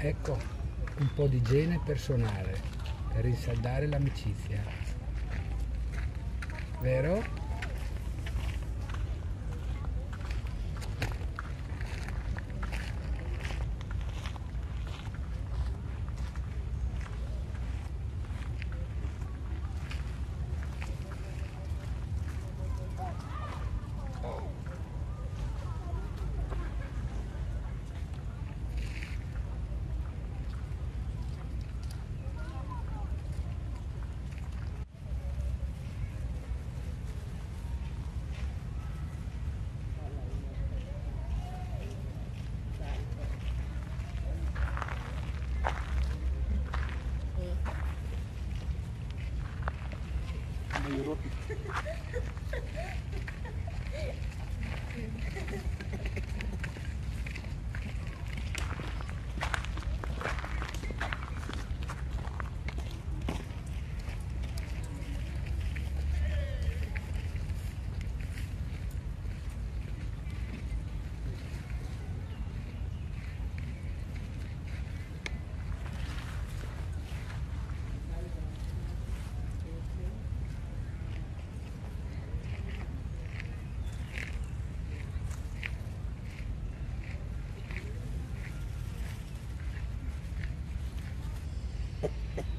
Ecco un po' di igiene personale per rinsaldare l'amicizia. Vero? Ha ha ha.